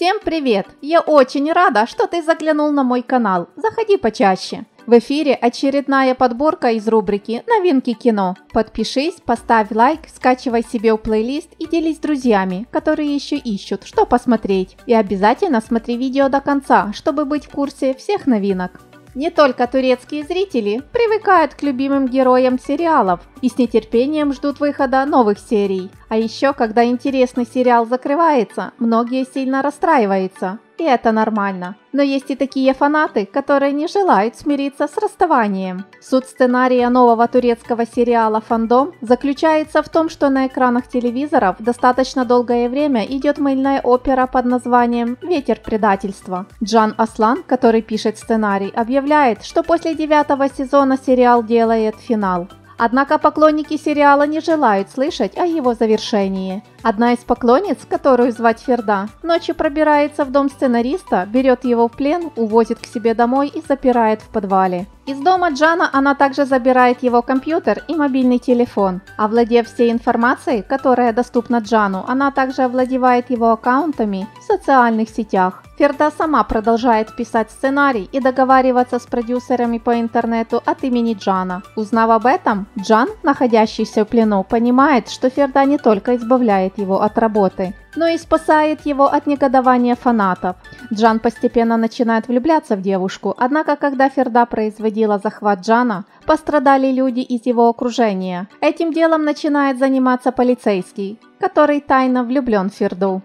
Всем привет! Я очень рада, что ты заглянул на мой канал. Заходи почаще. В эфире очередная подборка из рубрики «Новинки кино». Подпишись, поставь лайк, скачивай себе в плейлист и делись с друзьями, которые еще ищут, что посмотреть. И обязательно смотри видео до конца, чтобы быть в курсе всех новинок. Не только турецкие зрители привыкают к любимым героям сериалов и с нетерпением ждут выхода новых серий. А еще, когда интересный сериал закрывается, многие сильно расстраиваются. И это нормально. Но есть и такие фанаты, которые не желают смириться с расставанием. Суть сценария нового турецкого сериала «Фандом» заключается в том, что на экранах телевизоров достаточно долгое время идет мыльная опера под названием «Ветер предательства». Джан Аслан, который пишет сценарий, объявляет, что после девятого сезона сериал делает финал. Однако поклонники сериала не желают слышать о его завершении. Одна из поклонниц, которую звать Ферда, ночью пробирается в дом сценариста, берет его в плен, увозит к себе домой и запирает в подвале. Из дома Джана она также забирает его компьютер и мобильный телефон. Овладев всей информацией, которая доступна Джану, она также овладевает его аккаунтами в социальных сетях. Ферда сама продолжает писать сценарий и договариваться с продюсерами по интернету от имени Джана. Узнав об этом, Джан, находящийся в плену, понимает, что Ферда не только избавляет его от работы, но и спасает его от негодования фанатов. Джан постепенно начинает влюбляться в девушку, однако когда Ферда производила захват Джана, пострадали люди из его окружения. Этим делом начинает заниматься полицейский, который тайно влюблен в Ферду.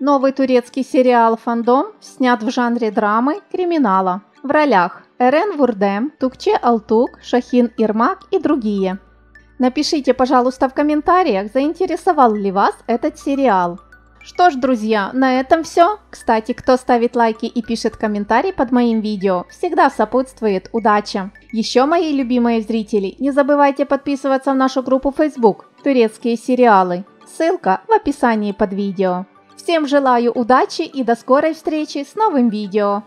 Новый турецкий сериал «Фандом» снят в жанре драмы, криминала. В ролях Эрен Вурдем, Тукче Алтук, Шахин Ирмак и другие. Напишите, пожалуйста, в комментариях, заинтересовал ли вас этот сериал. Что ж, друзья, на этом все. Кстати, кто ставит лайки и пишет комментарии под моим видео, всегда сопутствует удача. Еще, мои любимые зрители, не забывайте подписываться в нашу группу Facebook «Турецкие сериалы». Ссылка в описании под видео. Всем желаю удачи и до скорой встречи с новым видео.